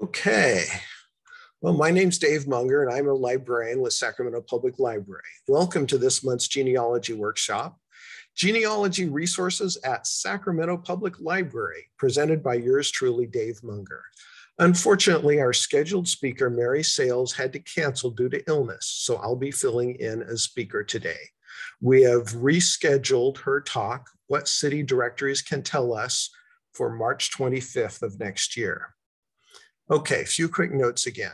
Okay. Well, my name's Dave Munger, and I'm a librarian with Sacramento Public Library. Welcome to this month's genealogy workshop, Genealogy Resources at Sacramento Public Library, presented by yours truly, Dave Munger. Unfortunately, our scheduled speaker, Mary Sales, had to cancel due to illness, so I'll be filling in as speaker today. We have rescheduled her talk, What City Directories Can Tell Us, for March 25th of next year. Okay, a few quick notes again.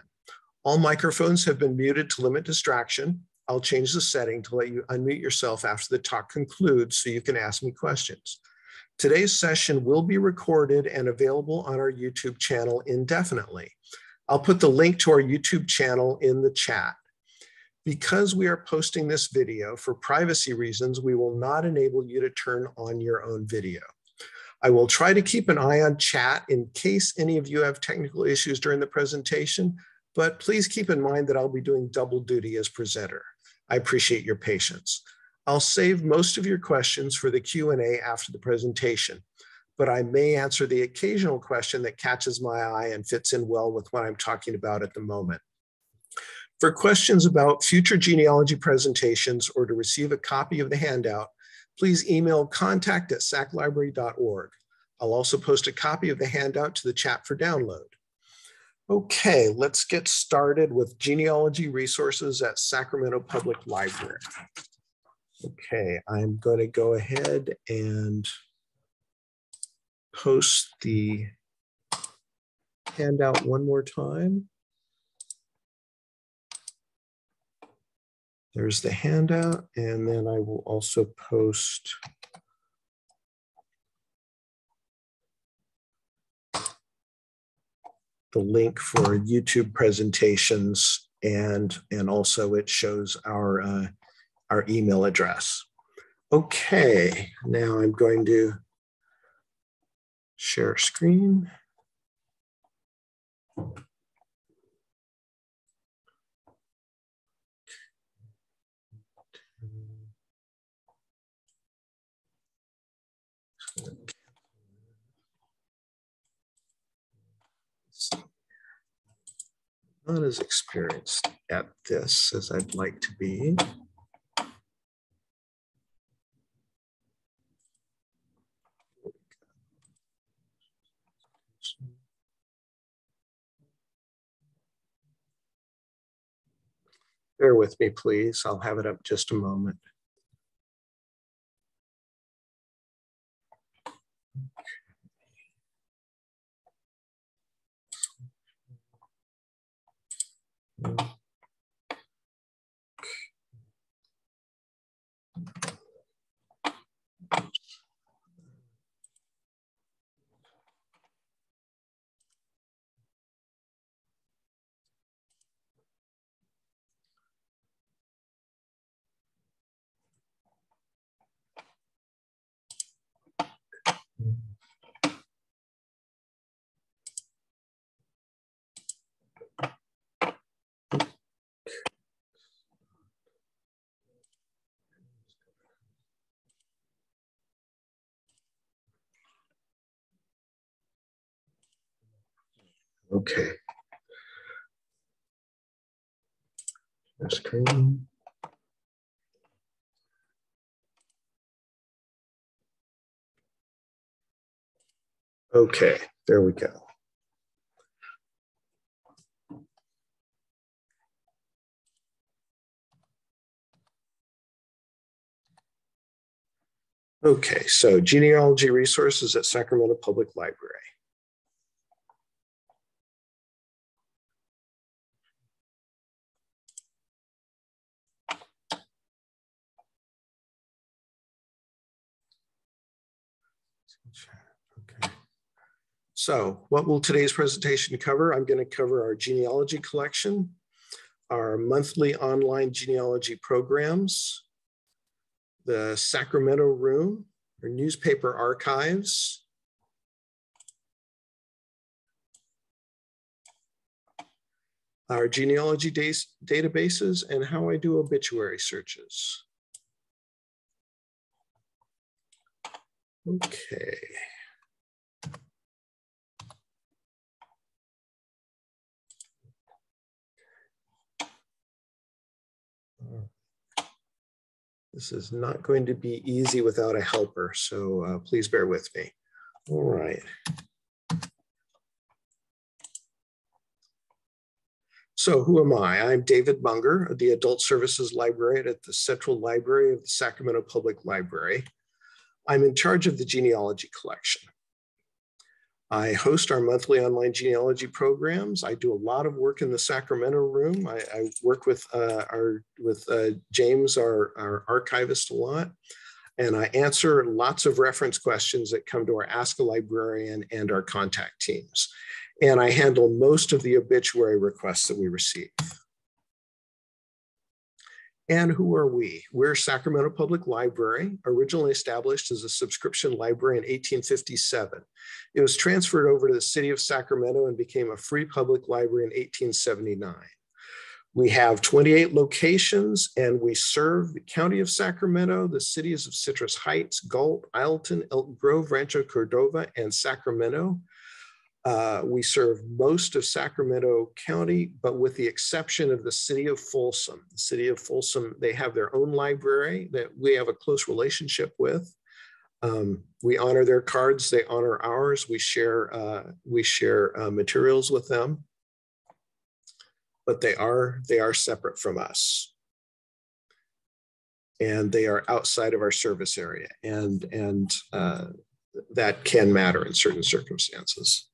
All microphones have been muted to limit distraction. I'll change the setting to let you unmute yourself after the talk concludes so you can ask me questions. Today's session will be recorded and available on our YouTube channel indefinitely. I'll put the link to our YouTube channel in the chat. Because we are posting this video for privacy reasons, we will not enable you to turn on your own video. I will try to keep an eye on chat in case any of you have technical issues during the presentation, but please keep in mind that I'll be doing double duty as presenter. I appreciate your patience. I'll save most of your questions for the Q&A after the presentation, but I may answer the occasional question that catches my eye and fits in well with what I'm talking about at the moment. For questions about future genealogy presentations or to receive a copy of the handout, please email contact at saclibrary.org. I'll also post a copy of the handout to the chat for download. Okay, let's get started with genealogy resources at Sacramento Public Library. Okay, I'm going to go ahead and post the handout one more time. There's the handout, and then I will also post the link for YouTube presentations and, and also it shows our, uh, our email address. Okay, now I'm going to share screen. Not as experienced at this as I'd like to be. Bear with me, please. I'll have it up just a moment. Yeah. Okay. Screen. Okay, there we go. Okay, so genealogy resources at Sacramento Public Library. So what will today's presentation cover? I'm going to cover our genealogy collection, our monthly online genealogy programs, the Sacramento Room, our newspaper archives, our genealogy databases, and how I do obituary searches. Okay. This is not going to be easy without a helper, so uh, please bear with me. All right. So who am I? I'm David Munger, the Adult Services Librarian at the Central Library of the Sacramento Public Library. I'm in charge of the genealogy collection. I host our monthly online genealogy programs. I do a lot of work in the Sacramento room. I, I work with uh, our with uh, James, our, our archivist, a lot, and I answer lots of reference questions that come to our Ask a Librarian and our contact teams. And I handle most of the obituary requests that we receive. And who are we? We're Sacramento Public Library, originally established as a subscription library in 1857. It was transferred over to the city of Sacramento and became a free public library in 1879. We have 28 locations and we serve the county of Sacramento, the cities of Citrus Heights, Galt, Isleton, Elk Grove, Rancho Cordova, and Sacramento. Uh, we serve most of Sacramento County, but with the exception of the city of Folsom. The city of Folsom, they have their own library that we have a close relationship with. Um, we honor their cards, they honor ours. We share, uh, we share uh, materials with them, but they are, they are separate from us. And they are outside of our service area and, and uh, that can matter in certain circumstances.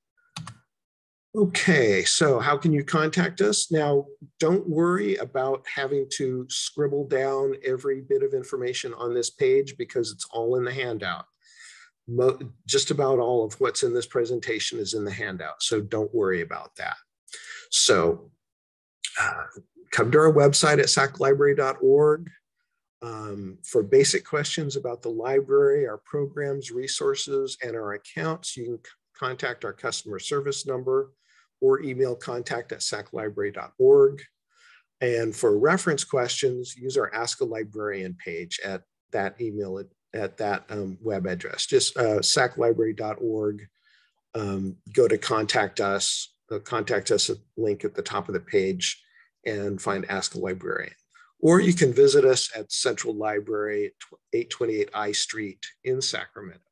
Okay, so how can you contact us? Now, don't worry about having to scribble down every bit of information on this page because it's all in the handout. Mo just about all of what's in this presentation is in the handout, so don't worry about that. So uh, come to our website at saclibrary.org. Um, for basic questions about the library, our programs, resources, and our accounts, you can contact our customer service number or email contact at saclibrary.org. And for reference questions, use our Ask a Librarian page at that email at that um, web address, just uh, saclibrary.org. Um, go to contact us, uh, contact us link at the top of the page and find Ask a Librarian. Or you can visit us at Central Library, 828 I Street in Sacramento.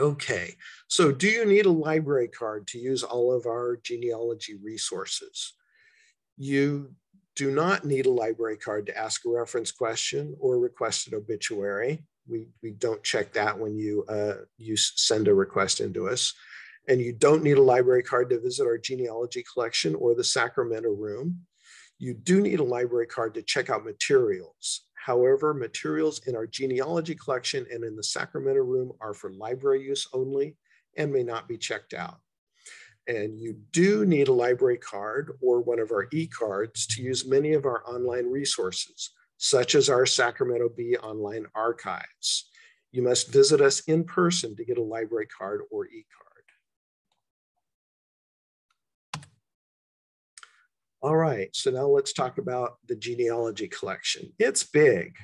Okay, so do you need a library card to use all of our genealogy resources? You do not need a library card to ask a reference question or request an obituary. We, we don't check that when you, uh, you send a request into us. And you don't need a library card to visit our genealogy collection or the Sacramento room. You do need a library card to check out materials. However, materials in our genealogy collection and in the Sacramento room are for library use only and may not be checked out. And you do need a library card or one of our e-cards to use many of our online resources, such as our Sacramento Bee online archives. You must visit us in person to get a library card or e-card. All right, so now let's talk about the genealogy collection. It's big.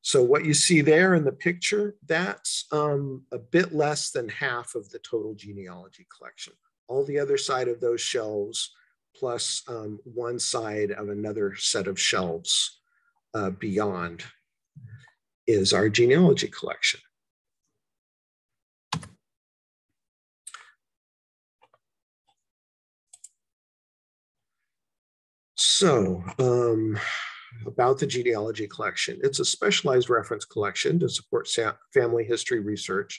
So what you see there in the picture, that's um, a bit less than half of the total genealogy collection. All the other side of those shelves, plus um, one side of another set of shelves uh, beyond is our genealogy collection. So, um, about the genealogy collection. It's a specialized reference collection to support family history research.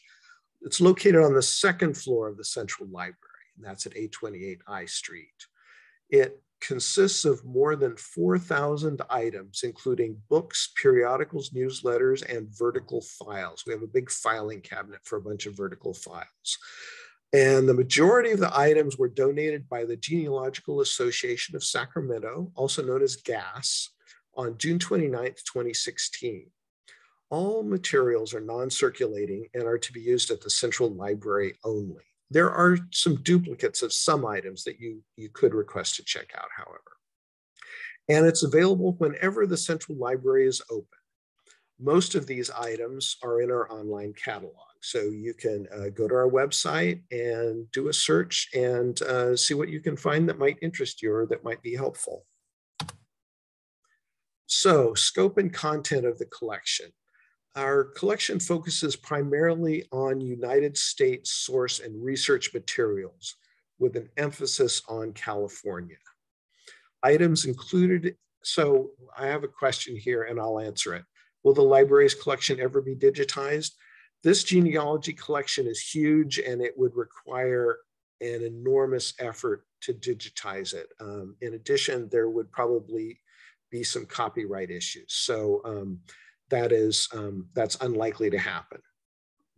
It's located on the second floor of the Central Library, and that's at 828 I Street. It consists of more than 4,000 items, including books, periodicals, newsletters, and vertical files. We have a big filing cabinet for a bunch of vertical files. And the majority of the items were donated by the Genealogical Association of Sacramento, also known as GAS, on June 29, 2016. All materials are non-circulating and are to be used at the Central Library only. There are some duplicates of some items that you, you could request to check out, however. And it's available whenever the Central Library is open. Most of these items are in our online catalog. So you can uh, go to our website and do a search and uh, see what you can find that might interest you or that might be helpful. So scope and content of the collection. Our collection focuses primarily on United States source and research materials with an emphasis on California. Items included, so I have a question here and I'll answer it. Will the library's collection ever be digitized? This genealogy collection is huge and it would require an enormous effort to digitize it. Um, in addition, there would probably be some copyright issues. So um, that is, um, that's unlikely to happen,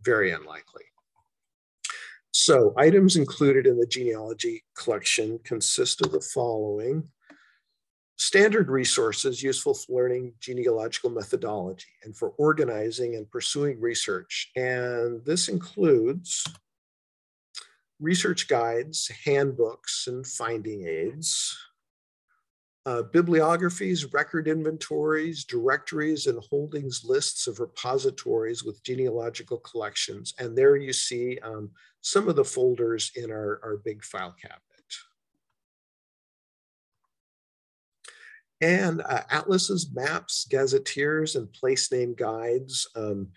very unlikely. So items included in the genealogy collection consist of the following. Standard resources useful for learning genealogical methodology and for organizing and pursuing research. And this includes research guides, handbooks, and finding aids, uh, bibliographies, record inventories, directories, and holdings lists of repositories with genealogical collections. And there you see um, some of the folders in our, our big file cabinet. And uh, atlases, maps, gazetteers, and place name guides. Um,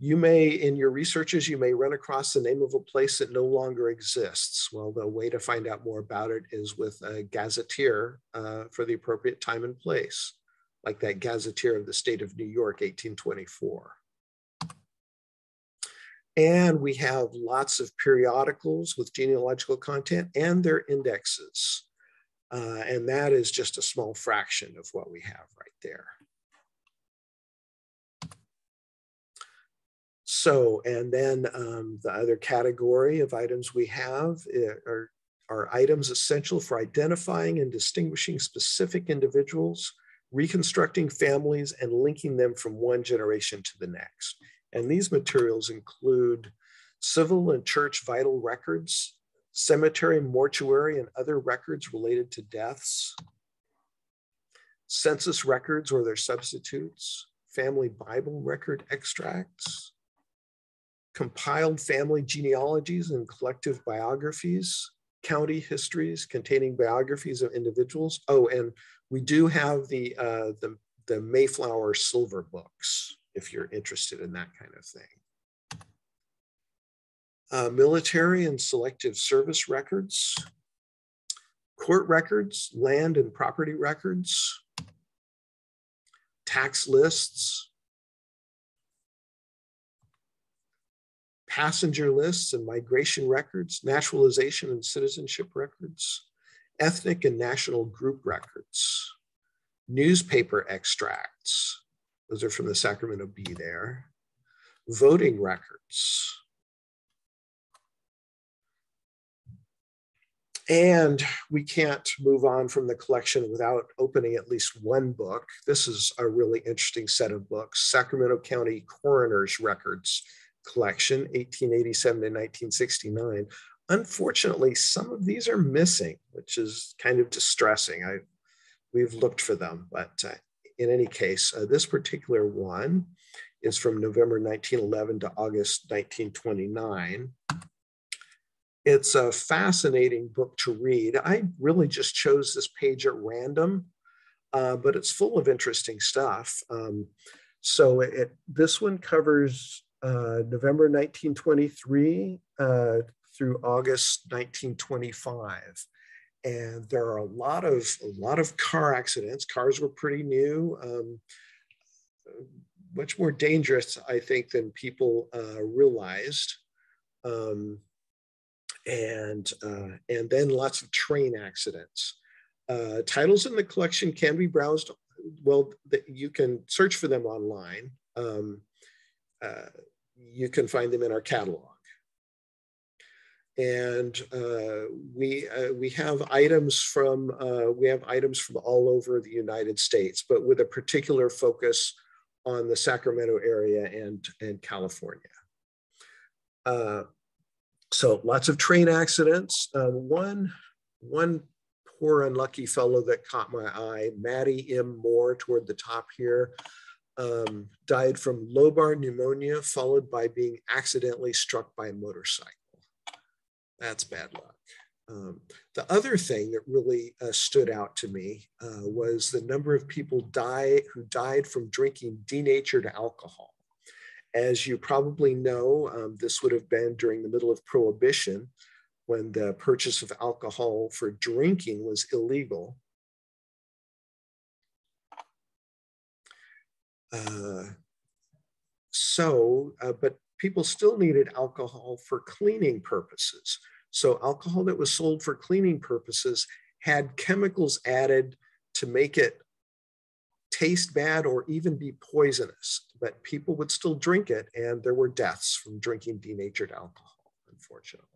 you may, in your researches, you may run across the name of a place that no longer exists. Well, the way to find out more about it is with a gazetteer uh, for the appropriate time and place, like that gazetteer of the state of New York, 1824. And we have lots of periodicals with genealogical content and their indexes. Uh, and that is just a small fraction of what we have right there. So, and then um, the other category of items we have eh, are, are items essential for identifying and distinguishing specific individuals, reconstructing families, and linking them from one generation to the next. And these materials include civil and church vital records, cemetery, mortuary, and other records related to deaths, census records or their substitutes, family Bible record extracts, compiled family genealogies and collective biographies, county histories containing biographies of individuals. Oh, and we do have the, uh, the, the Mayflower Silver books, if you're interested in that kind of thing. Uh, military and selective service records, court records, land and property records, tax lists, passenger lists and migration records, naturalization and citizenship records, ethnic and national group records, newspaper extracts, those are from the Sacramento Bee there, voting records. And we can't move on from the collection without opening at least one book. This is a really interesting set of books, Sacramento County Coroner's Records collection, 1887 to 1969. Unfortunately, some of these are missing, which is kind of distressing. I, we've looked for them, but uh, in any case, uh, this particular one is from November 1911 to August 1929. It's a fascinating book to read. I really just chose this page at random, uh, but it's full of interesting stuff. Um, so it, this one covers uh, November 1923 uh, through August 1925. And there are a lot of a lot of car accidents. Cars were pretty new, um, much more dangerous, I think, than people uh, realized. Um, and uh, and then lots of train accidents. Uh, titles in the collection can be browsed. Well, you can search for them online. Um, uh, you can find them in our catalog. And uh, we, uh, we have items from, uh, we have items from all over the United States, but with a particular focus on the Sacramento area and, and California. So lots of train accidents. Uh, one, one poor unlucky fellow that caught my eye, Matty M. Moore toward the top here, um, died from lobar pneumonia, followed by being accidentally struck by a motorcycle. That's bad luck. Um, the other thing that really uh, stood out to me uh, was the number of people die, who died from drinking denatured alcohol. As you probably know, um, this would have been during the middle of Prohibition when the purchase of alcohol for drinking was illegal. Uh, so, uh, but people still needed alcohol for cleaning purposes. So alcohol that was sold for cleaning purposes had chemicals added to make it taste bad or even be poisonous, but people would still drink it and there were deaths from drinking denatured alcohol, unfortunately.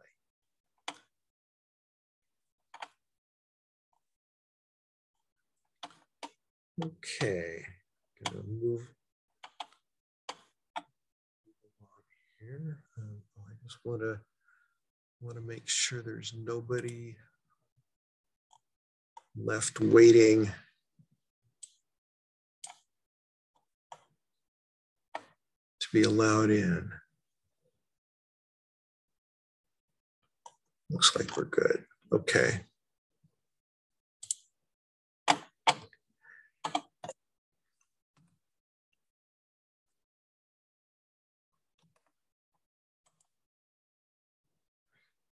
Okay, gonna move here. Um, oh, I just want to want to make sure there's nobody left waiting. Be allowed in. Looks like we're good. Okay.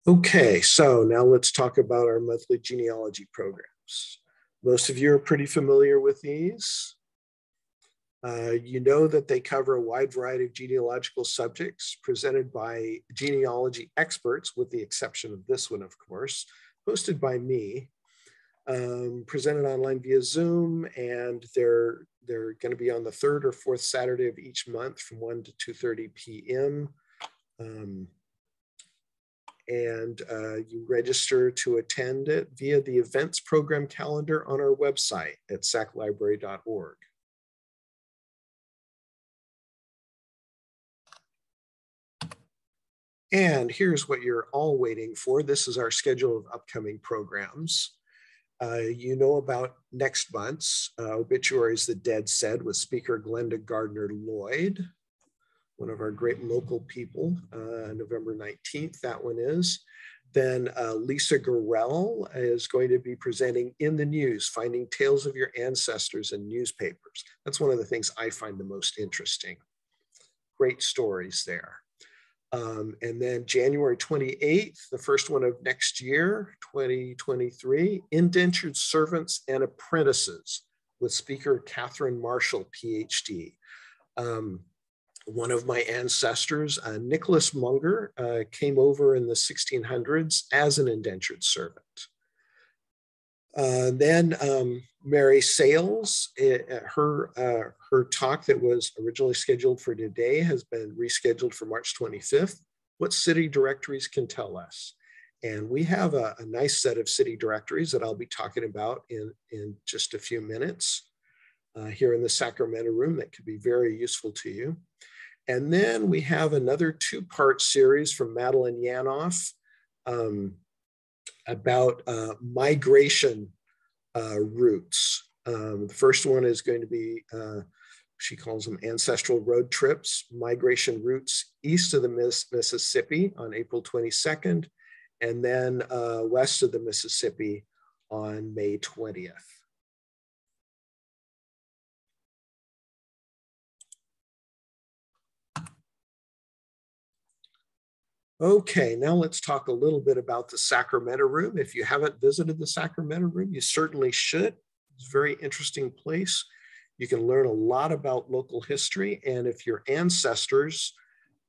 Okay, so now let's talk about our monthly genealogy programs. Most of you are pretty familiar with these. Uh, you know that they cover a wide variety of genealogical subjects presented by genealogy experts, with the exception of this one, of course, hosted by me, um, presented online via Zoom, and they're, they're going to be on the third or fourth Saturday of each month from 1 to 2.30 p.m. Um, and uh, you register to attend it via the events program calendar on our website at saclibrary.org. And here's what you're all waiting for. This is our schedule of upcoming programs. Uh, you know about next month's uh, Obituaries the Dead Said with speaker Glenda Gardner Lloyd one of our great local people, uh, November 19th, that one is. Then uh, Lisa Gorrell is going to be presenting in the news, finding tales of your ancestors in newspapers. That's one of the things I find the most interesting. Great stories there. Um, and then January 28th, the first one of next year, 2023, Indentured Servants and Apprentices with speaker Catherine Marshall, PhD. Um, one of my ancestors, uh, Nicholas Munger, uh, came over in the 1600s as an indentured servant. Uh, then um, Mary Sales, it, eh, her, uh, her talk that was originally scheduled for today has been rescheduled for March 25th. What city directories can tell us? And we have a, a nice set of city directories that I'll be talking about in, in just a few minutes uh, here in the Sacramento room that could be very useful to you. And then we have another two part series from Madeline Yanoff um, about uh, migration uh, routes. Um, the first one is going to be, uh, she calls them ancestral road trips, migration routes east of the Miss Mississippi on April 22nd, and then uh, west of the Mississippi on May 20th. Okay, now let's talk a little bit about the Sacramento Room. If you haven't visited the Sacramento Room, you certainly should. It's a very interesting place. You can learn a lot about local history. And if your ancestors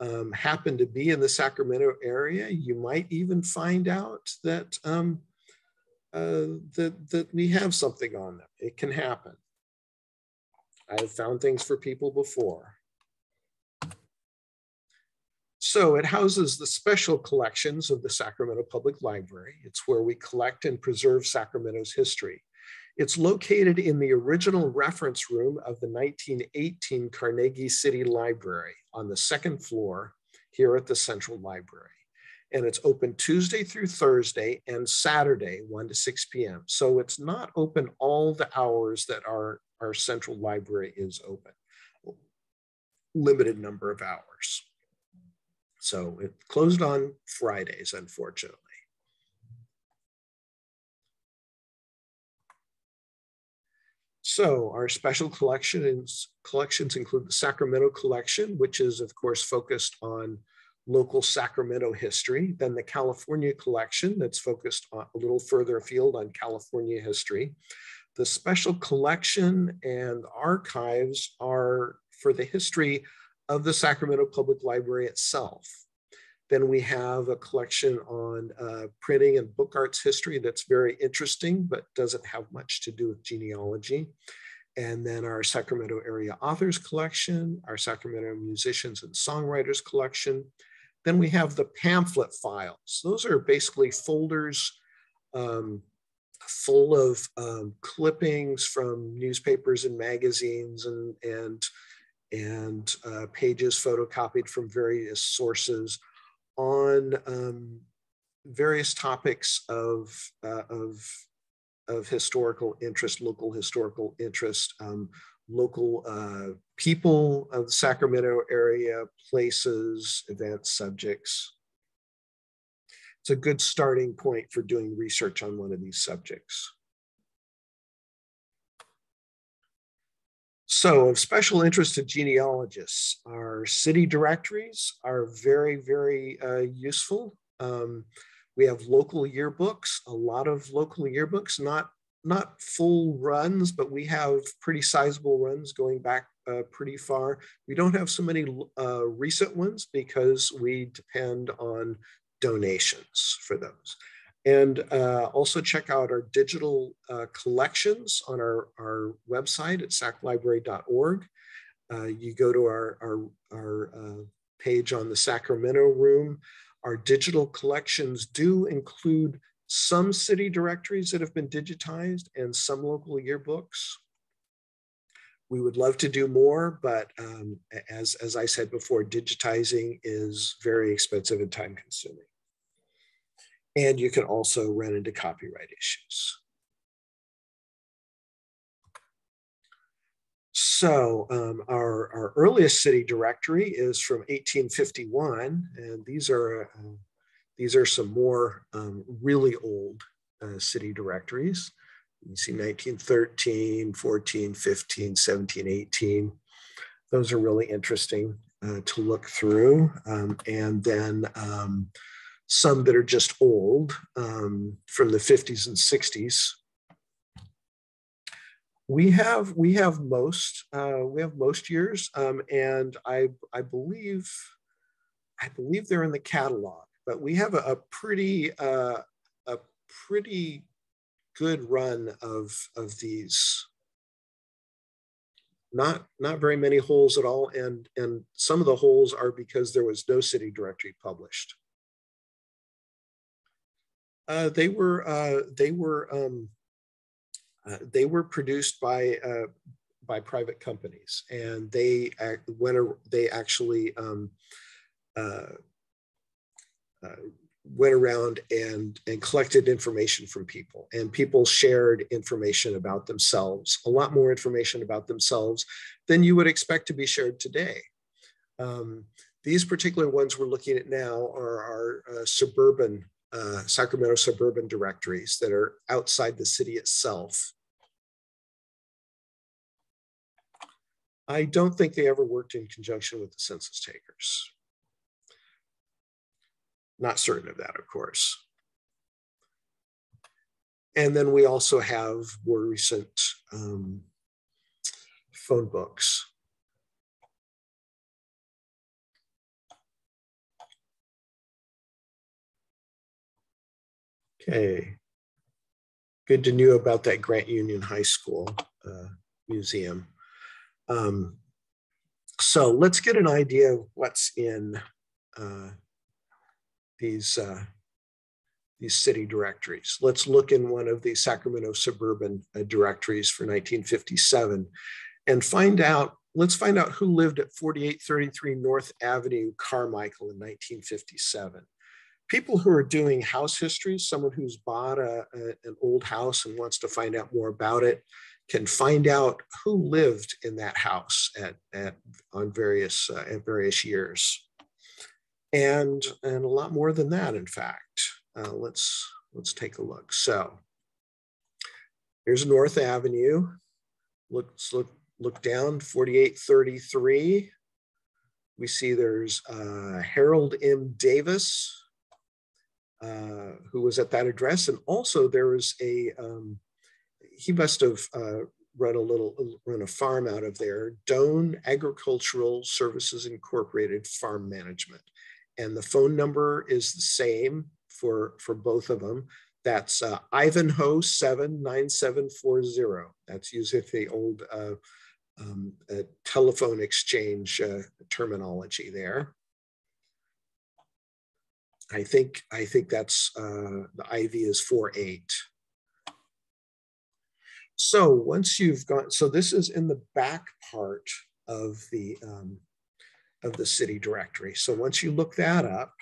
um, happen to be in the Sacramento area, you might even find out that, um, uh, that, that we have something on them. It can happen. I've found things for people before. So it houses the special collections of the Sacramento Public Library. It's where we collect and preserve Sacramento's history. It's located in the original reference room of the 1918 Carnegie City Library on the second floor here at the Central Library. And it's open Tuesday through Thursday and Saturday, 1 to 6 p.m. So it's not open all the hours that our, our Central Library is open, limited number of hours. So it closed on Fridays, unfortunately. So our special collections, collections include the Sacramento Collection, which is of course focused on local Sacramento history, then the California Collection that's focused on, a little further afield on California history. The Special Collection and Archives are for the history of the Sacramento Public Library itself. Then we have a collection on uh, printing and book arts history that's very interesting, but doesn't have much to do with genealogy. And then our Sacramento area authors collection, our Sacramento musicians and songwriters collection, then we have the pamphlet files. Those are basically folders um, full of um, clippings from newspapers and magazines and, and, and uh, pages photocopied from various sources on um, various topics of, uh, of, of historical interest, local historical interest, um, local uh, people of the Sacramento area, places, events, subjects. It's a good starting point for doing research on one of these subjects. So of special interest to genealogists, our city directories are very, very uh, useful. Um, we have local yearbooks, a lot of local yearbooks, not not full runs, but we have pretty sizable runs going back uh, pretty far. We don't have so many uh, recent ones because we depend on donations for those. And uh, also check out our digital uh, collections on our, our website at saclibrary.org. Uh, you go to our, our, our uh, page on the Sacramento Room. Our digital collections do include some city directories that have been digitized and some local yearbooks. We would love to do more, but um, as, as I said before, digitizing is very expensive and time consuming. And you can also run into copyright issues. So um, our, our earliest city directory is from 1851, and these are uh, these are some more um, really old uh, city directories. You see 1913, 14, 15, 17, 18. Those are really interesting uh, to look through. Um, and then um, some that are just old um, from the 50s and 60s. We have we have most uh, we have most years, um, and I I believe I believe they're in the catalog but we have a, a pretty uh, a pretty good run of of these. Not not very many holes at all, and and some of the holes are because there was no city directory published. Uh, they were uh, they were um, uh, they were produced by uh, by private companies, and they went they actually um, uh, uh, went around and, and collected information from people and people shared information about themselves, a lot more information about themselves than you would expect to be shared today. Um, these particular ones we're looking at now are our suburban, uh, Sacramento suburban directories that are outside the city itself. I don't think they ever worked in conjunction with the census takers. Not certain of that, of course. And then we also have more recent um, phone books. Okay. Good to know about that Grant Union High School uh, museum. Um, so let's get an idea of what's in uh, these uh, these city directories. Let's look in one of the Sacramento suburban uh, directories for 1957 and find out, let's find out who lived at 4833 North Avenue, Carmichael in 1957. People who are doing house histories, someone who's bought a, a, an old house and wants to find out more about it, can find out who lived in that house at, at on various uh, at various years. And and a lot more than that in fact. Uh, let's let's take a look. So here's north avenue. Look, look, look down, 4833. We see there's uh, Harold M. Davis, uh, who was at that address. And also there was a, um, he must have uh, run a little, run a farm out of there, Doane Agricultural Services Incorporated Farm Management. And the phone number is the same for, for both of them. That's uh, Ivanhoe 79740. That's using the old uh, um, telephone exchange uh, terminology there. I think I think that's uh, the IV is four eight. So once you've gone, so this is in the back part of the um, of the city directory. So once you look that up,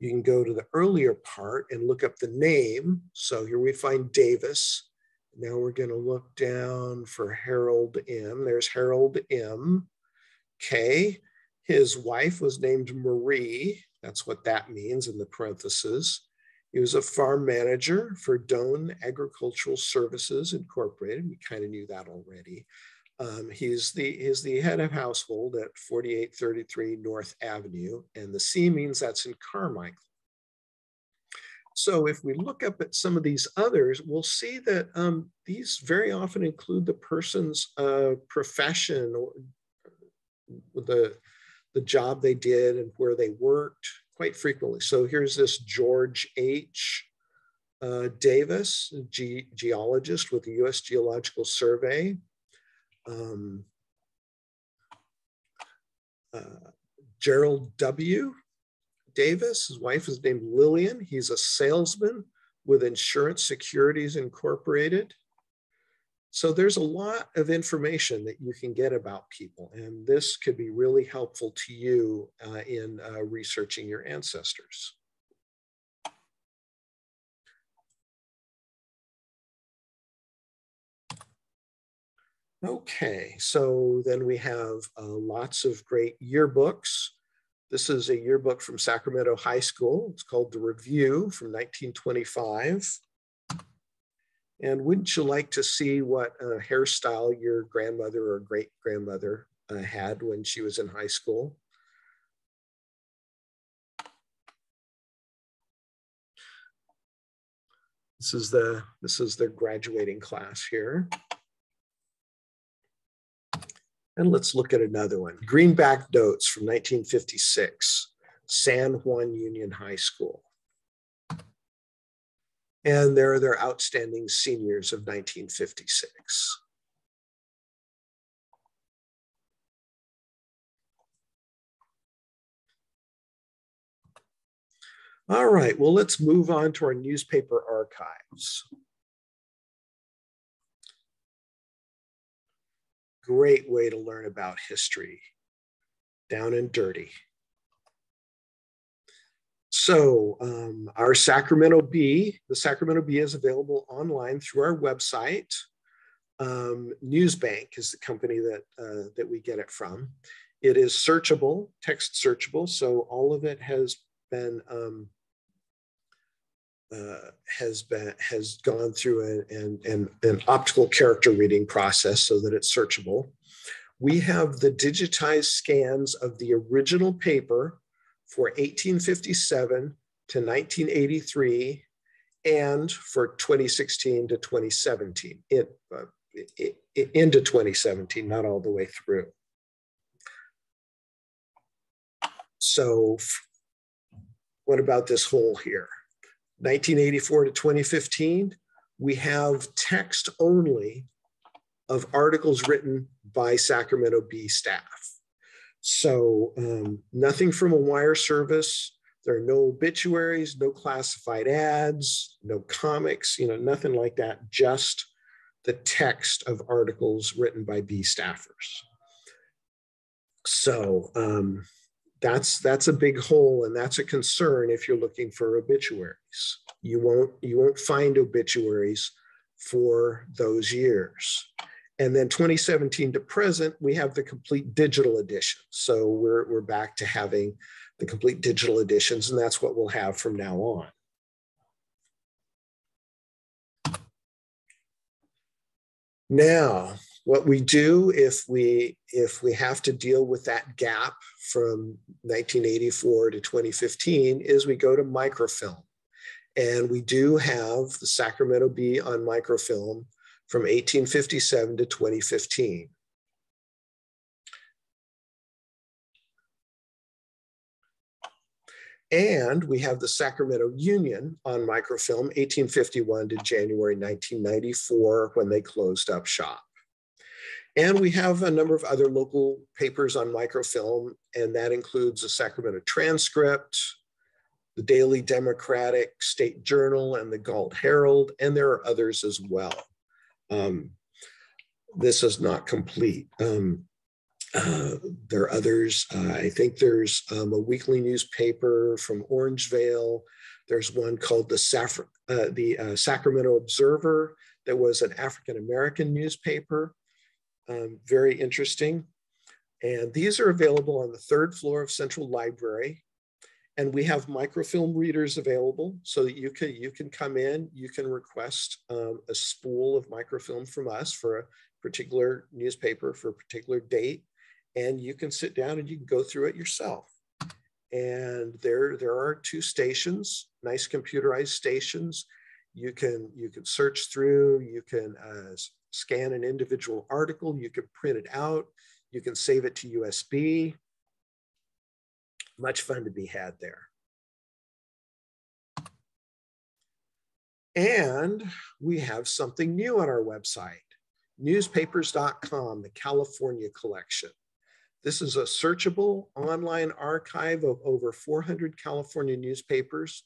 you can go to the earlier part and look up the name. So here we find Davis. Now we're going to look down for Harold M. There's Harold M. K. His wife was named Marie. That's what that means in the parentheses. He was a farm manager for Doane Agricultural Services Incorporated. We kind of knew that already. Um, he's the he's the head of household at 4833 North Avenue, and the C means that's in Carmichael. So if we look up at some of these others, we'll see that um, these very often include the person's uh, profession or the the job they did and where they worked quite frequently. So here's this George H. Uh, Davis, ge geologist with the U.S. Geological Survey. Um, uh, Gerald W. Davis, his wife is named Lillian. He's a salesman with Insurance Securities Incorporated. So there's a lot of information that you can get about people, and this could be really helpful to you uh, in uh, researching your ancestors. Okay, so then we have uh, lots of great yearbooks. This is a yearbook from Sacramento High School. It's called The Review from 1925. And wouldn't you like to see what uh, hairstyle your grandmother or great grandmother uh, had when she was in high school? This is the this is the graduating class here. And let's look at another one. Greenback notes from 1956, San Juan Union High School and they're their outstanding seniors of 1956. All right, well, let's move on to our newspaper archives. Great way to learn about history, down and dirty. So um, our Sacramento Bee, the Sacramento Bee is available online through our website. Um, Newsbank is the company that, uh, that we get it from. It is searchable, text searchable. So all of it has been, um, uh, has been, has gone through an, an, an optical character reading process so that it's searchable. We have the digitized scans of the original paper for 1857 to 1983 and for 2016 to 2017, in, uh, into 2017, not all the way through. So what about this hole here? 1984 to 2015, we have text only of articles written by Sacramento Bee staff. So um, nothing from a wire service. There are no obituaries, no classified ads, no comics, you know, nothing like that. Just the text of articles written by Bee staffers. So um, that's that's a big hole, and that's a concern if you're looking for obituaries. You won't you won't find obituaries for those years. And then 2017 to present, we have the complete digital edition. So we're, we're back to having the complete digital editions, and that's what we'll have from now on. Now, what we do if we if we have to deal with that gap from 1984 to 2015 is we go to microfilm. And we do have the Sacramento Bee on microfilm from 1857 to 2015. And we have the Sacramento Union on microfilm 1851 to January 1994 when they closed up shop. And we have a number of other local papers on microfilm, and that includes the Sacramento Transcript, the Daily Democratic State Journal, and the Galt Herald, and there are others as well. Um, this is not complete. Um, uh, there are others. Uh, I think there's um, a weekly newspaper from Orangevale. There's one called the, Saf uh, the uh, Sacramento Observer that was an African American newspaper um, very interesting. And these are available on the third floor of Central Library. And we have microfilm readers available so that you can, you can come in, you can request um, a spool of microfilm from us for a particular newspaper for a particular date. And you can sit down and you can go through it yourself. And there, there are two stations, nice computerized stations. You can, you can search through, you can uh, scan an individual article, you can print it out, you can save it to USB. Much fun to be had there. And we have something new on our website, newspapers.com, the California collection. This is a searchable online archive of over 400 California newspapers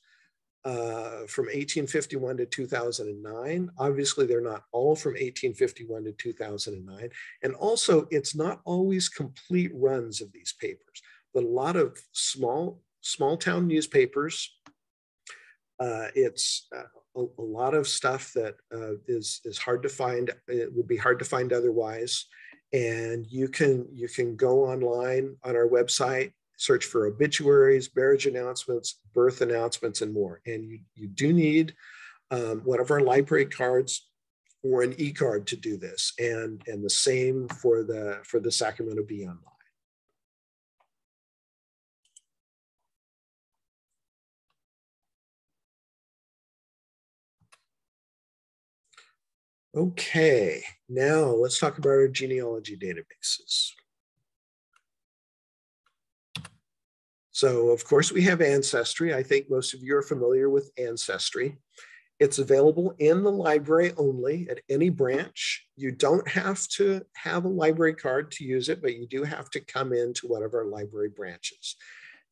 uh, from 1851 to 2009. Obviously, they're not all from 1851 to 2009. And also, it's not always complete runs of these papers, but a lot of small, small town newspapers. Uh, it's uh, a, a, lot of stuff that uh, is is hard to find. It would be hard to find otherwise. And you can you can go online on our website search for obituaries, marriage announcements, birth announcements, and more. And you, you do need um, one of our library cards or an e-card to do this. And, and the same for the, for the Sacramento Bee Online. Okay, now let's talk about our genealogy databases. So of course we have Ancestry. I think most of you are familiar with Ancestry. It's available in the library only at any branch. You don't have to have a library card to use it, but you do have to come into one of our library branches.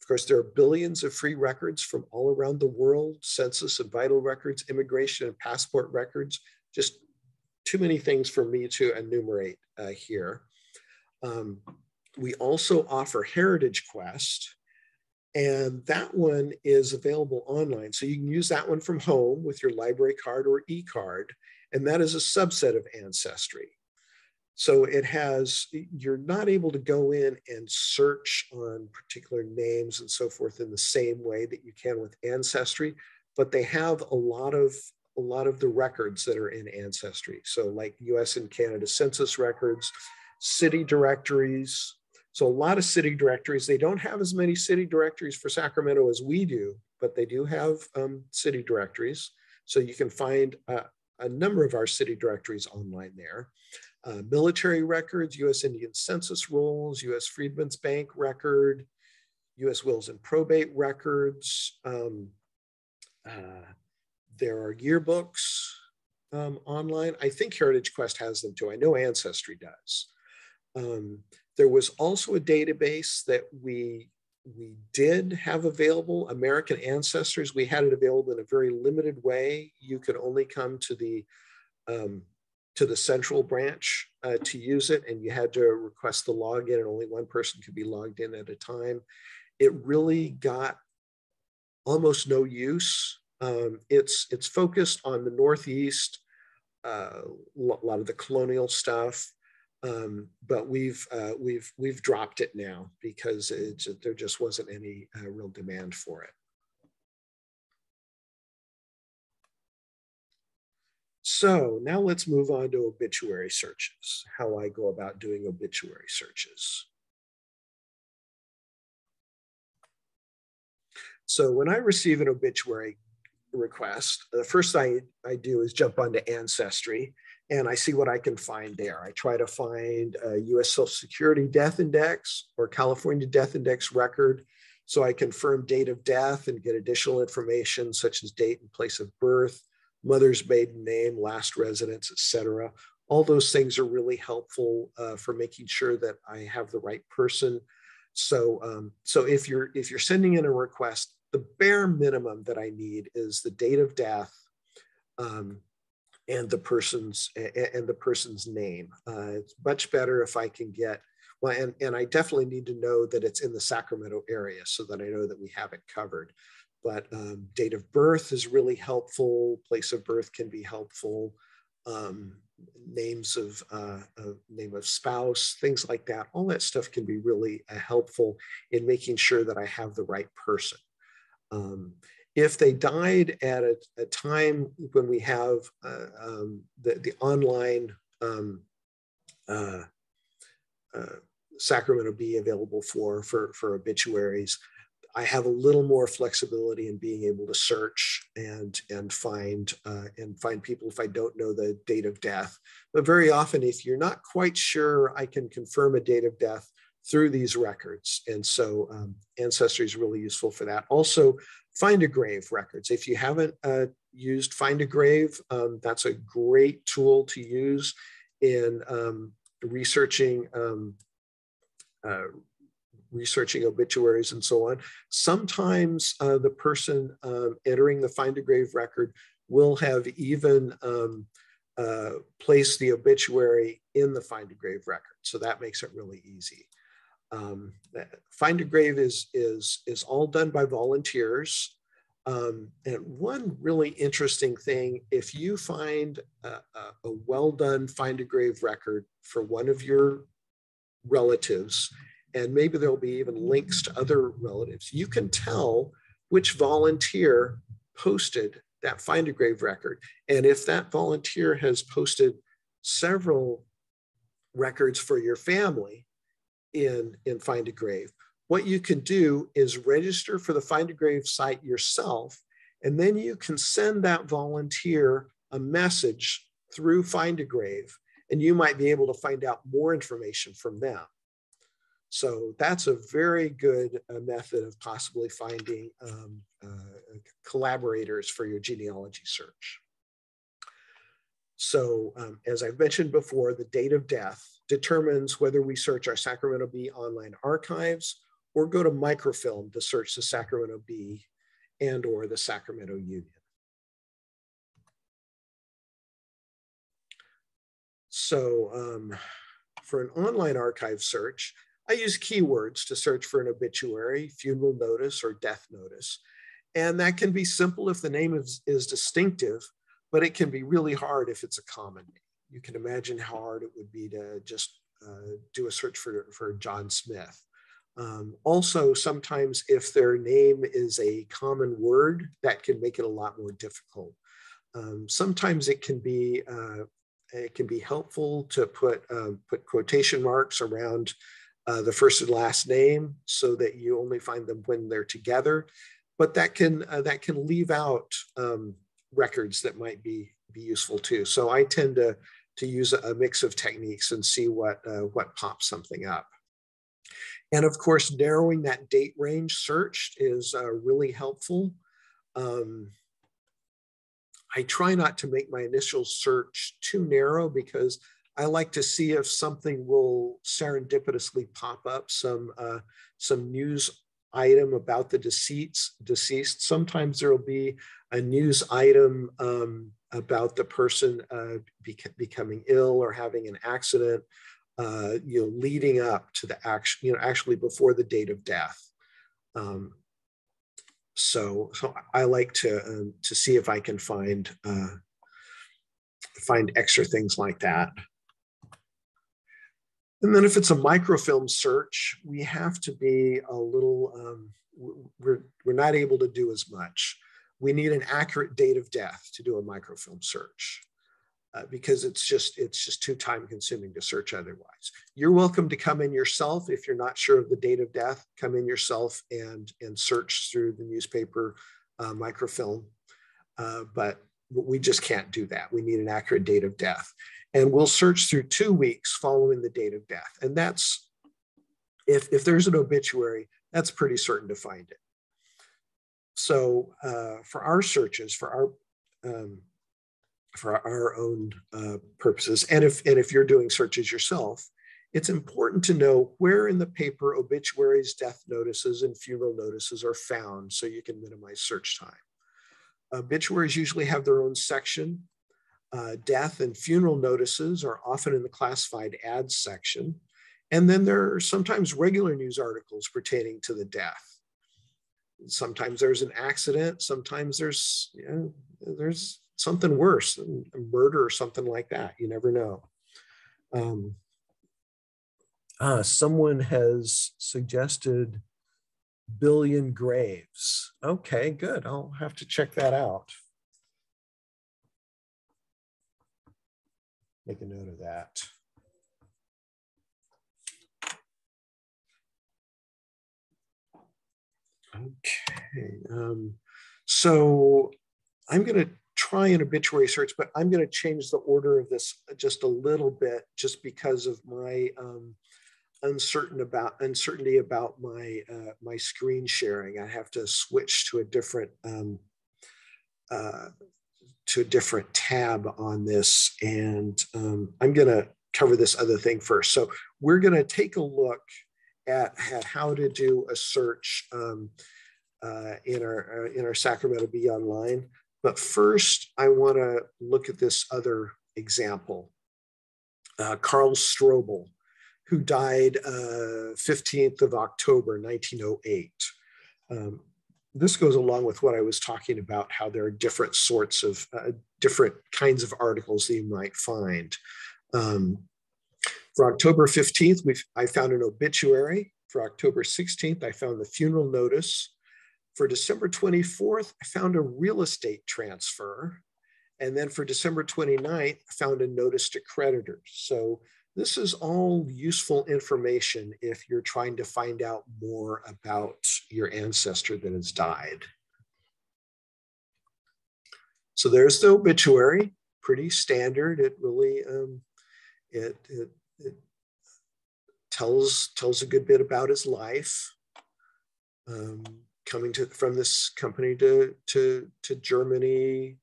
Of course, there are billions of free records from all around the world, census and vital records, immigration and passport records, just too many things for me to enumerate uh, here. Um, we also offer Heritage Quest, and that one is available online. So you can use that one from home with your library card or e-card. And that is a subset of Ancestry. So it has, you're not able to go in and search on particular names and so forth in the same way that you can with Ancestry, but they have a lot of a lot of the records that are in Ancestry. So like US and Canada census records, city directories, so a lot of city directories, they don't have as many city directories for Sacramento as we do, but they do have um, city directories. So you can find uh, a number of our city directories online there. Uh, military records, US Indian Census rolls, US Freedmen's Bank record, US Wills and Probate records. Um, uh, there are yearbooks um, online. I think Heritage Quest has them too. I know Ancestry does. Um, there was also a database that we we did have available American ancestors. We had it available in a very limited way. You could only come to the um, to the central branch uh, to use it, and you had to request the login, and only one person could be logged in at a time. It really got almost no use. Um, it's it's focused on the Northeast, uh, a lot of the colonial stuff, um, but we've uh, we've we've dropped it now because there just wasn't any uh, real demand for it. So now let's move on to obituary searches, how I go about doing obituary searches. So when I receive an obituary request, the first thing I, do is jump onto Ancestry and I see what I can find there. I try to find a US Social Security death index or California death index record so I confirm date of death and get additional information such as date and place of birth, mother's maiden name, last residence, etc. All those things are really helpful uh, for making sure that I have the right person. So, um, so if you're if you're sending in a request, the bare minimum that I need is the date of death, um, and the person's and the person's name. Uh, it's much better if I can get well, and, and I definitely need to know that it's in the Sacramento area so that I know that we have it covered. But um, date of birth is really helpful. Place of birth can be helpful. Um, names of uh, name of spouse, things like that. All that stuff can be really uh, helpful in making sure that I have the right person. Um, if they died at a, a, time when we have uh, um, the, the online um, uh, uh, Sacramento Bee available for, for, for obituaries, I have a little more flexibility in being able to search and and find uh, and find people if I don't know the date of death. But very often, if you're not quite sure, I can confirm a date of death through these records. And so um, Ancestry is really useful for that. Also, Find a Grave records. If you haven't uh, used Find a Grave, um, that's a great tool to use in um, researching um, uh, researching obituaries and so on. Sometimes uh, the person um, entering the Find a Grave record will have even um, uh, placed the obituary in the Find a Grave record. So that makes it really easy. Um, find a grave is, is, is all done by volunteers. Um, and one really interesting thing, if you find a, a, a well done find a grave record for one of your relatives, and maybe there'll be even links to other relatives, you can tell which volunteer posted that find a grave record. And if that volunteer has posted several records for your family, in, in Find a Grave. What you can do is register for the Find a Grave site yourself, and then you can send that volunteer a message through Find a Grave, and you might be able to find out more information from them. So that's a very good uh, method of possibly finding um, uh, collaborators for your genealogy search. So um, as I've mentioned before, the date of death determines whether we search our Sacramento Bee online archives or go to microfilm to search the Sacramento Bee and or the Sacramento Union. So um, for an online archive search, I use keywords to search for an obituary, funeral notice, or death notice. And that can be simple if the name is, is distinctive, but it can be really hard if it's a common name you can imagine how hard it would be to just uh, do a search for, for John Smith. Um, also, sometimes if their name is a common word, that can make it a lot more difficult. Um, sometimes it can be uh, it can be helpful to put uh, put quotation marks around uh, the first and last name so that you only find them when they're together. But that can uh, that can leave out um, records that might be be useful too. So I tend to to use a, mix of techniques and see what, uh, what pops something up. And of course, narrowing that date range search is uh, really helpful. Um, I try not to make my initial search too narrow because I like to see if something will serendipitously pop up, some, uh, some news item about the deceased. deceased. Sometimes there will be a news item um, about the person uh, becoming ill or having an accident, uh, you know, leading up to the action, you know, actually before the date of death. Um, so, so I like to um, to see if I can find uh, find extra things like that. And then if it's a microfilm search, we have to be a little, um, we're, we're not able to do as much we need an accurate date of death to do a microfilm search. uh, because it's just it's just too time consuming to search otherwise. You're welcome to come in yourself if you're not sure of the date of death. Come in yourself and and search through the newspaper uh, microfilm, uh, but we just can't do that. We need an accurate date of death, and we'll search through two weeks following the date of death, and that's if if there's an obituary, that's pretty certain to find it. So uh, for our searches, for our um, for our own uh, purposes. And if, and if you're doing searches yourself, it's important to know where in the paper obituaries, death notices, and funeral notices are found so you can minimize search time. Obituaries usually have their own section. Uh, death and funeral notices are often in the classified ads section. And then there are sometimes regular news articles pertaining to the death. Sometimes there's an accident, sometimes there's, you know, there's something worse, a murder or something like that. You never know. Um, uh, someone has suggested BillionGraves. Okay, good. I'll have to check that out. Make a note of that. Okay. Um, so I'm going to try an obituary search, but I'm going to change the order of this just a little bit, just because of my um, uncertain about uncertainty about my uh, my screen sharing. I have to switch to a different um, uh, to a different tab on this, and um, I'm going to cover this other thing first. So we're going to take a look at, at how to do a search um, uh, in our uh, in our Sacramento Bee Online. But first, I want to look at this other example. Uh, Carl Strobel, who died uh, 15th of October, 1908. Um, this goes along with what I was talking about, how there are different sorts of, uh, different kinds of articles that you might find. Um, for October 15th, we I found an obituary. For October 16th, I found the funeral notice for December 24th, I found a real estate transfer. And then for December 29th, I found a notice to creditors. So this is all useful information if you're trying to find out more about your ancestor that has died. So there's the obituary, pretty standard. It really, um, it, it, it tells, tells a good bit about his life. Um, coming to from this company to to to Germany,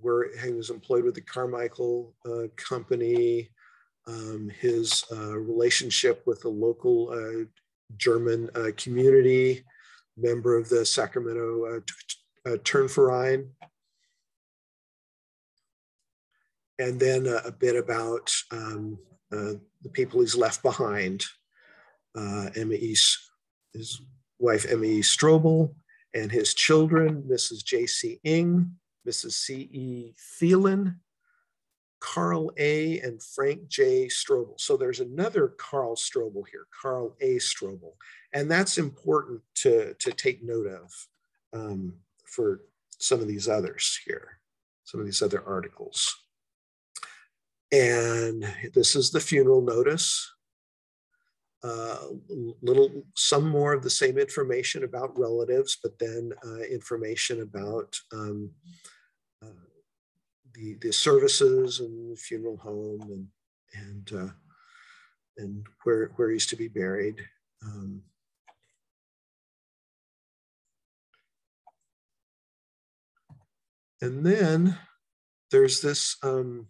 where he was employed with the Carmichael uh, company. Um, his uh, relationship with the local uh, German uh, community, member of the Sacramento uh, uh, Turnverein. And then a, a bit about um, the people he's left behind. Emma East his wife Emmy Strobel, and his children, Mrs. J.C. Ing, Mrs. C.E. Thielen, Carl A. and Frank J. Strobel. So there's another Carl Strobel here, Carl A. Strobel. And that's important to, to take note of um, for some of these others here, some of these other articles. And this is the funeral notice uh, little some more of the same information about relatives, but then uh, information about um, uh, the the services and the funeral home and and uh, and where where he's to be buried. Um, and then there's this um,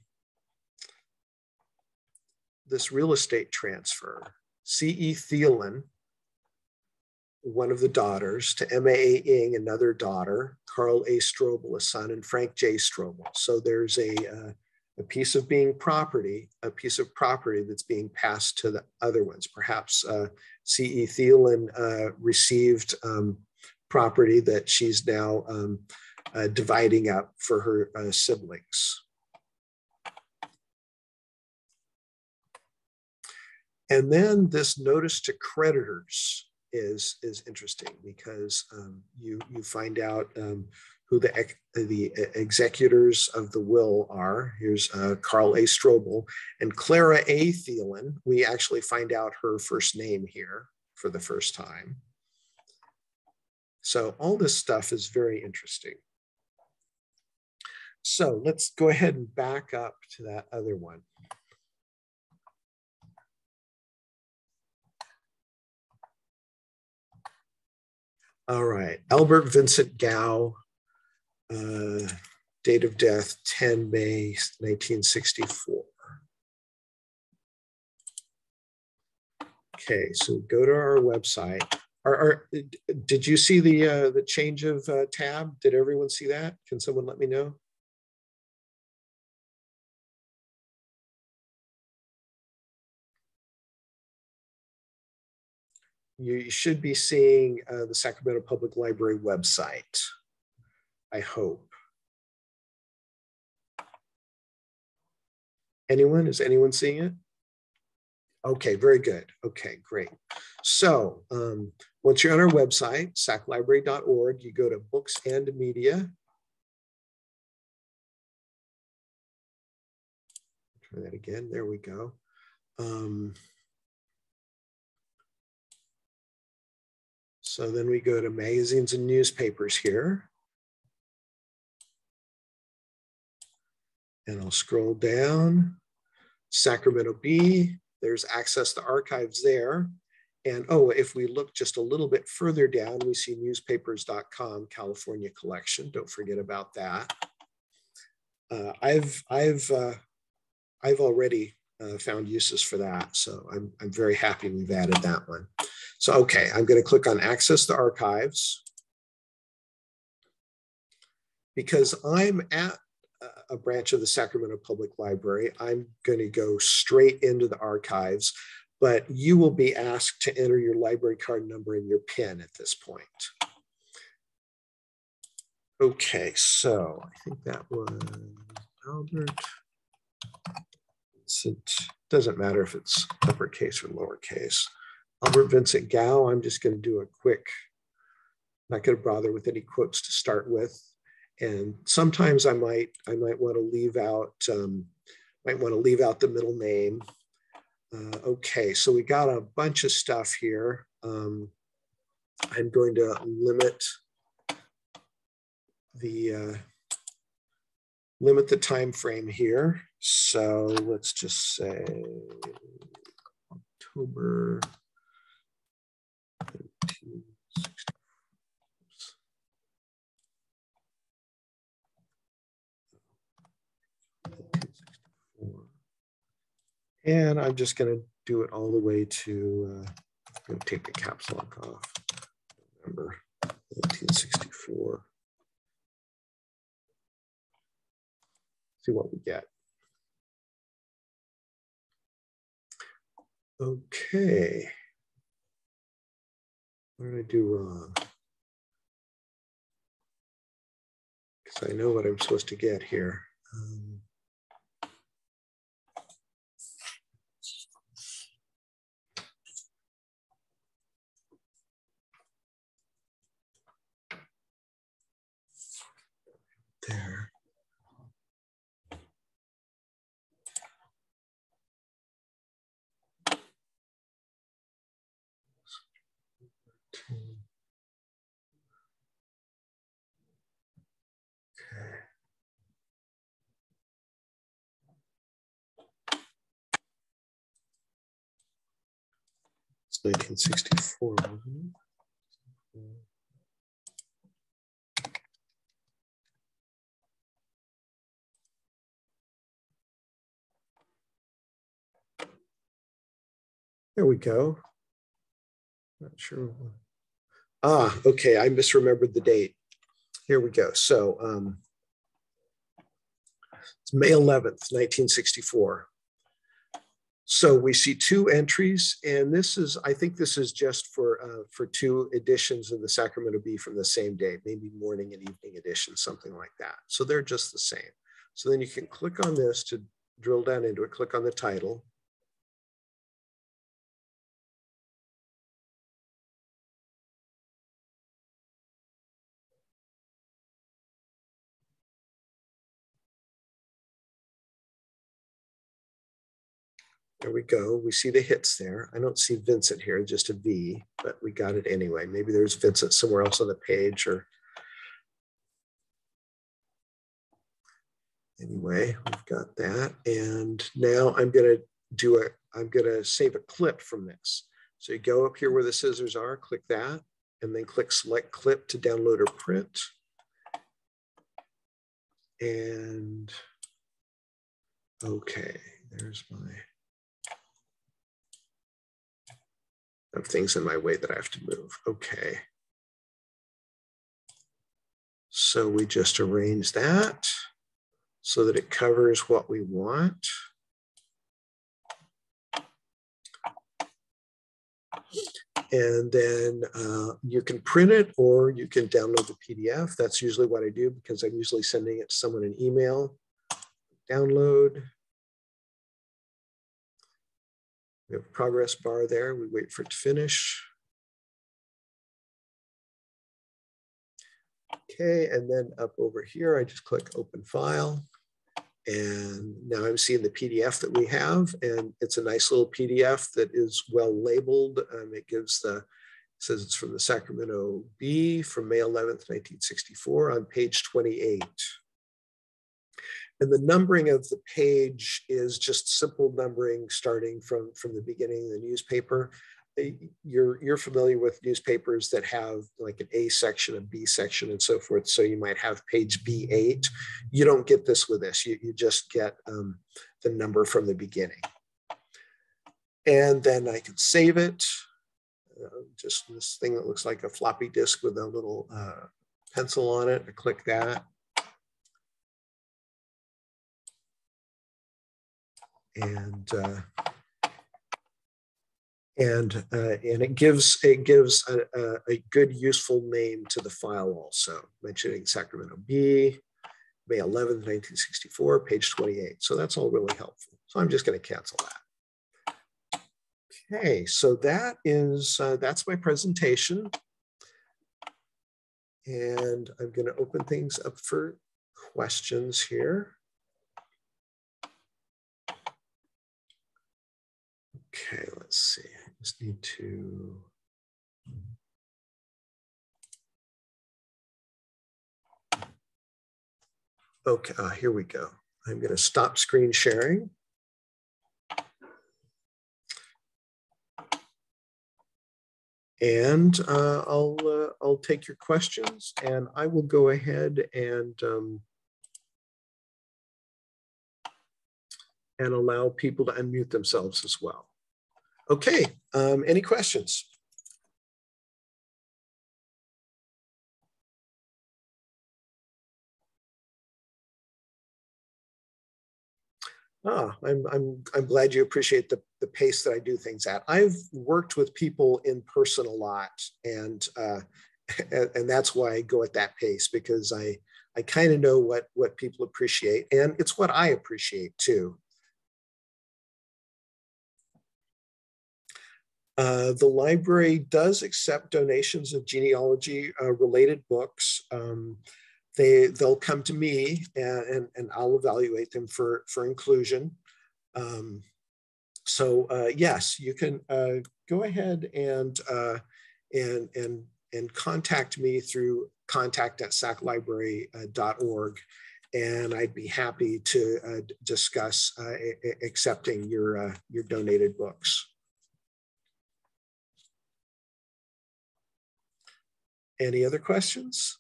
this real estate transfer C.E. Thielen, one of the daughters, to M.A. Ing, another daughter, Carl A. Strobel, a son, and Frank J. Strobel. So there's a, uh, a piece of being property, a piece of property that's being passed to the other ones. Perhaps uh, C.E. Thielen uh, received um, property that she's now um, uh, dividing up for her uh, siblings. And then this notice to creditors is, is interesting because um, you, you find out um, who the, the executors of the will are. Here's uh, Carl A. Strobel and Clara A. Thielen. We actually find out her first name here for the first time. So all this stuff is very interesting. So let's go ahead and back up to that other one. All right, Albert Vincent Gao, uh, date of death 10 May 1964. Okay, so go to our website. Are, are did you see the uh, the change of uh, tab? Did everyone see that? Can someone let me know? You should be seeing uh, the Sacramento Public Library website, I hope. Anyone? Is anyone seeing it? Okay, very good. Okay, great. So um, once you're on our website, saclibrary.org, you go to books and media. Try that again. There we go. Um, So then we go to magazines and newspapers here. And I'll scroll down. Sacramento Bee, there's access to archives there. And oh, if we look just a little bit further down, we see newspapers.com California collection. Don't forget about that. Uh, I've I've uh, I've already uh, found uses for that, so I'm I'm very happy we've added that one. So, okay, I'm going to click on Access to Archives. Because I'm at a branch of the Sacramento Public Library, I'm going to go straight into the archives, but you will be asked to enter your library card number and your PIN at this point. Okay, so I think that was Albert. It doesn't matter if it's uppercase or lowercase. Albert Vincent Gow, I'm just going to do a quick, not going to bother with any quotes to start with. And sometimes I might, I might want to leave out, um, might want to leave out the middle name. Uh, okay, so we got a bunch of stuff here. Um, I'm going to limit the uh, limit the time frame here. So let's just say October and I'm just going to do it all the way to, uh, take the caps lock off. November 1964. See what we get. Okay. What did I do wrong? Because I know what I'm supposed to get here. Um, 1964, wasn't it? There we go. Not sure. Ah, okay. I misremembered the date. Here we go. So um, it's May 11th, 1964. So we see two entries, and this is, I think this is just for, uh, for two editions of the Sacramento Bee from the same day, maybe morning and evening edition, something like that. So they're just the same. So then you can click on this to drill down into it, click on the title, There we go. We see the hits there. I don't see Vincent here, just a V, but we got it anyway. Maybe there's Vincent somewhere else on the page or anyway, we've got that. And now I'm gonna do a, I'm gonna save a clip from this. So you go up here where the scissors are, click that, and then click select clip to download or print. And okay, there's my of things in my way that I have to move. Okay. So we just arrange that so that it covers what we want. And then uh, you can print it or you can download the PDF. That's usually what I do because I'm usually sending it to someone in email. Download. We have a progress bar there. We wait for it to finish. Okay, and then up over here, I just click open file. And now I'm seeing the PDF that we have, and it's a nice little PDF that is well labeled. Um, it gives the, says it's from the Sacramento Bee from May 11th, 1964 on page 28. And the numbering of the page is just simple numbering starting from, from the beginning of the newspaper. Uh, you're, you're familiar with newspapers that have like an A section, a B section, and so forth. So you might have page B8. You don't get this with this. You, you just get um, the number from the beginning. And then I can save it. Uh, just this thing that looks like a floppy disk with a little uh, pencil on it. I click that. And uh, and uh, and it gives it gives a, a, a, good useful name to the file also mentioning Sacramento Bee, May 11th, 1964, page 28. So that's all really helpful. So I'm just going to cancel that. Okay, so that is uh, that's my presentation, and I'm going to open things up for questions here. Okay, let's see. I just need to. Okay, uh, here we go. I'm going to stop screen sharing. And uh, I'll, uh, I'll take your questions and I will go ahead and um, and allow people to unmute themselves as well. Okay, um, any questions? Ah, I'm, I'm, I'm glad you appreciate the, the pace that I do things at. I've worked with people in person a lot and, uh, and, that's why I go at that pace because I, I kind of know what, what people appreciate and it's what I appreciate too. Uh, the library does accept donations of genealogy uh, related books. Um, they, they'll come to me and, and, and, I'll evaluate them for, for inclusion. Um, so uh, yes, you can uh, go ahead and, uh, and, and, and contact me through contact at saclibrary.org and I'd be happy to discuss accepting your, your donated books. Any other questions?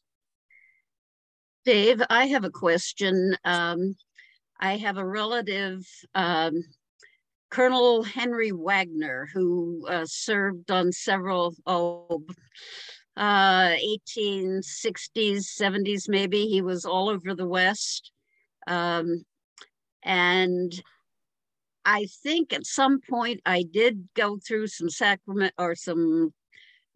Dave, I have a question. Um, I have a relative, um, Colonel Henry Wagner, who uh, served on several oh, uh, 1860s, 70s, maybe. He was all over the West. Um, and I think at some point I did go through some sacrament or some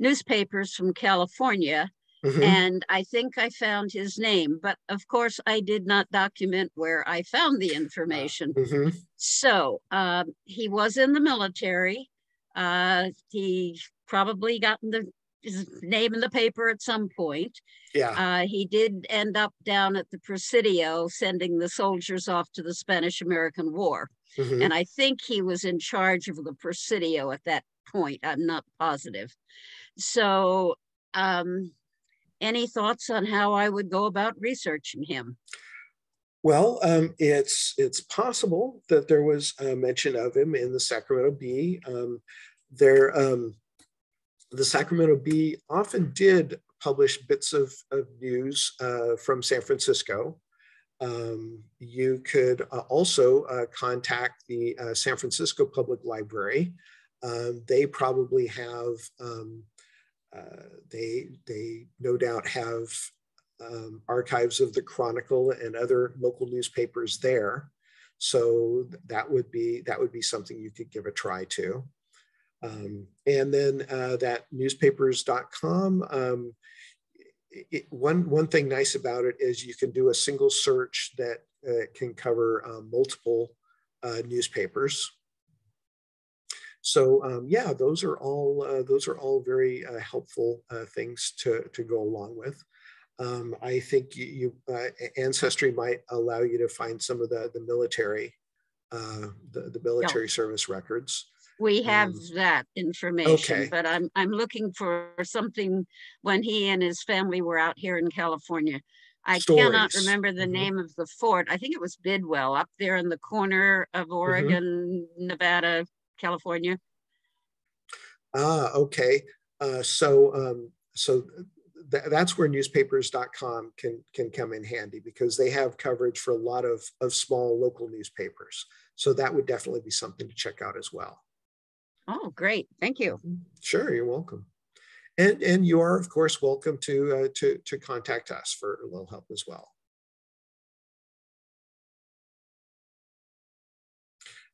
newspapers from California. Mm-hmm. And I think I found his name, but of course, I did not document where I found the information. Mm-hmm. So um, he was in the military. Uh, he probably got the his name in the paper at some point. Yeah. Uh, he did end up down at the Presidio sending the soldiers off to the Spanish American War. Mhm. And I think he was in charge of the Presidio at that point. I'm not positive. So, um, any thoughts on how I would go about researching him? Well, um, it's it's possible that there was a mention of him in the Sacramento Bee. Um, there, um, the Sacramento Bee often did publish bits of, of news uh, from San Francisco. Um, you could uh, also uh, contact the uh, San Francisco Public Library. Um, they probably have, um, they, they no doubt have um, archives of the Chronicle and other local newspapers there. So that would be that would be something you could give a try to. Um, and then uh, that newspapers.com. Um, it, one one thing nice about it is you can do a single search that uh, can cover uh, multiple uh, newspapers. So um, yeah, those are all uh, those are all very uh, helpful things to to go along with. Um, I think you, you uh, Ancestry might allow you to find some of the the military, uh, the, the military service records. We have um, that information, okay. but I'm I'm looking for something when he and his family were out here in California. I Stories. cannot remember the mm-hmm. name of the fort. I think it was Bidwell up there in the corner of mm-hmm. Oregon, mm-hmm. Nevada, California. Ah, okay. Uh, so um, so th- that's where newspapers.com can can come in handy because they have coverage for a lot of of small local newspapers. So that would definitely be something to check out as well. Oh, great! Thank you. Sure, you're welcome. And and you are of course welcome to uh, to to contact us for a little help as well.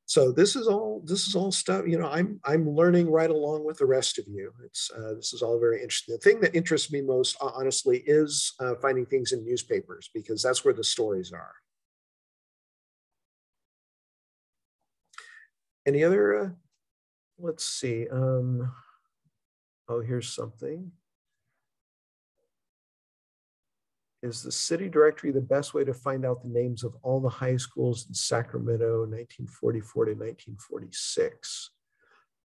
So this is all this is all stuff you know i'm i'm learning right along with the rest of you. It's uh, this is all very interesting. The thing that interests me most honestly is uh, finding things in newspapers because that's where the stories are. Any other uh, let's see um oh here's something is the city directory the best way to find out the names of all the high schools in Sacramento 1944 to 1946?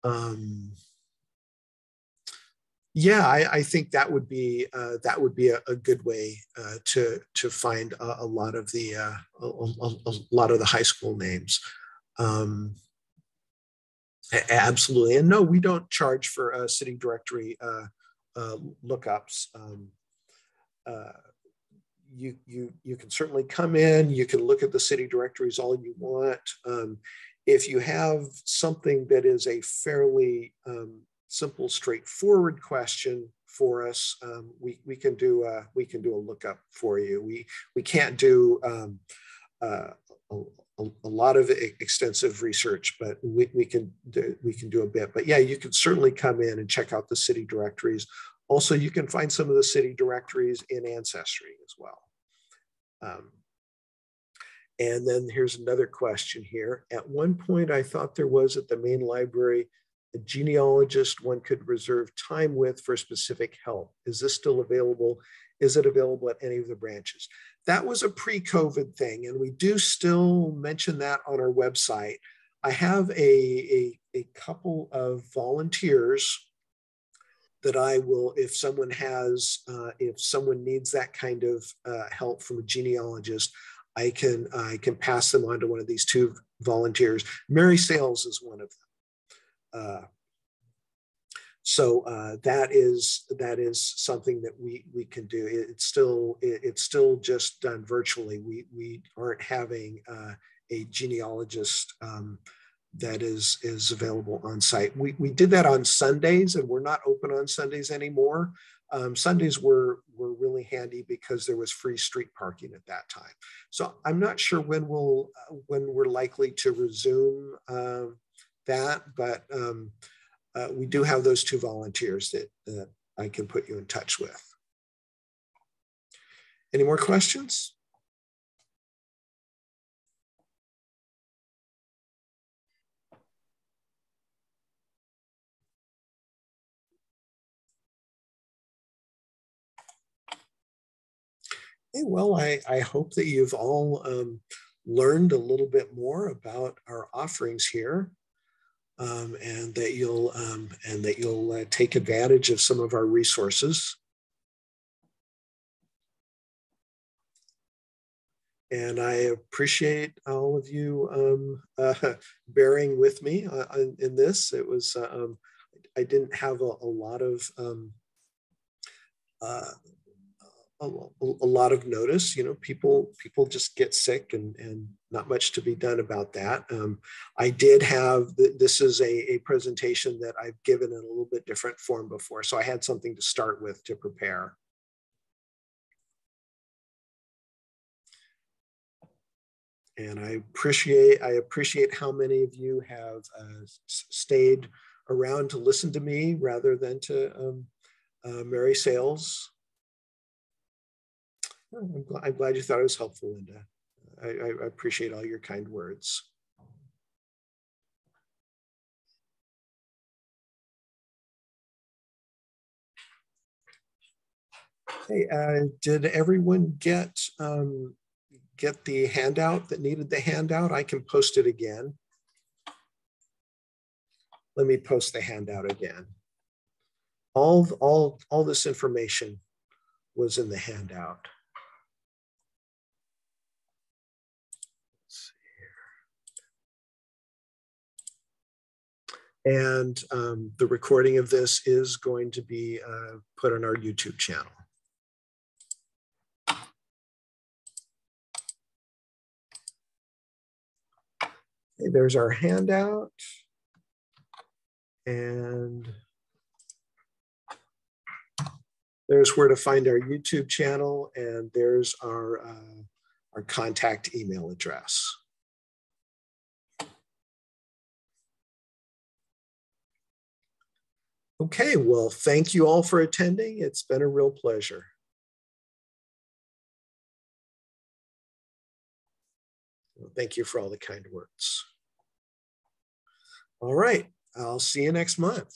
Um, yeah, I, I, think that would be uh, that would be a, a good way uh, to to find a, a lot of the uh, a, a, lot of the high school names. Um, absolutely, and no, we don't charge for uh, city directory uh, uh, lookups. Um, you you you can certainly come in. You can look at the city directories all you want. Um, if you have something that is a fairly um, simple, straightforward question for us, um, we we can do a, we can do a lookup for you. We we can't do um, uh, a, a, lot of extensive research, but we, we can do, we can do a bit. But yeah, you can certainly come in and check out the city directories. Also, you can find some of the city directories in Ancestry as well. Um, and then here's another question here. At one point, I thought there was at the main library a genealogist one could reserve time with for specific help. Is this still available? Is it available at any of the branches? That was a pre COVID thing, and we do still mention that on our website. I have a, a, a couple of volunteers that I will, if someone has, uh, if someone needs that kind of uh, help from a genealogist, I can I can pass them on to one of these two volunteers. Mary Sales is one of them. Uh, so uh, that is that is something that we we can do. It's still it, it's still just done virtually. We we aren't having uh, a genealogist um, that is is available on site. We, we did that on Sundays and we're not open on Sundays anymore. Um, Sundays were were really handy because there was free street parking at that time. So I'm not sure when we'll uh, when we're likely to resume uh, that, but um, uh, we do have those two volunteers that, that I can put you in touch with. Any more questions? Okay, well, I, I hope that you've all um, learned a little bit more about our offerings here. Um, and that you'll um, and that you'll uh, take advantage of some of our resources. And I appreciate all of you um, uh, bearing with me uh, in, this. It was uh, um, I didn't have a, a lot of um, uh, a, a, lot of notice. You know, people people just get sick, and and not much to be done about that. Um, I did have this is a, a presentation that I've given in a little bit different form before, so I had something to start with to prepare. And I appreciate I appreciate how many of you have uh, stayed around to listen to me rather than to um, uh, Mary Sales. I'm, glad, I'm glad you thought it was helpful, Linda. I, I appreciate all your kind words. Hey, uh, did everyone get um, get the handout that needed the handout? I can post it again. Let me post the handout again. All, all, all this information was in the handout. And um, the recording of this is going to be uh, put on our YouTube channel. Okay, there's our handout. And there's where to find our YouTube channel, and there's our, uh, our contact email address. Okay, well, thank you all for attending. It's been a real pleasure. Thank you for all the kind words. All right. I'll see you next month.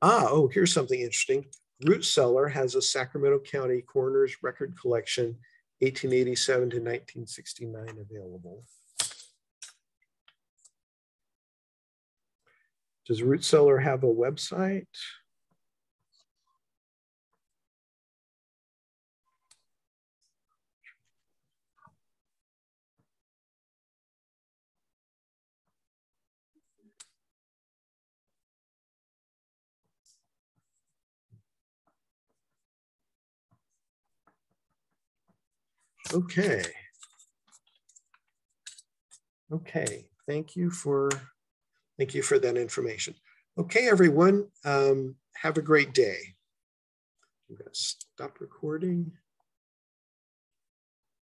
Ah, oh, here's something interesting. Root Cellar has a Sacramento County Coroner's Record Collection, 1887 to 1969 available. Does Root Cellar have a website? Okay. Okay, thank you for thank you for that information. Okay, everyone, um, have a great day. I'm gonna stop recording.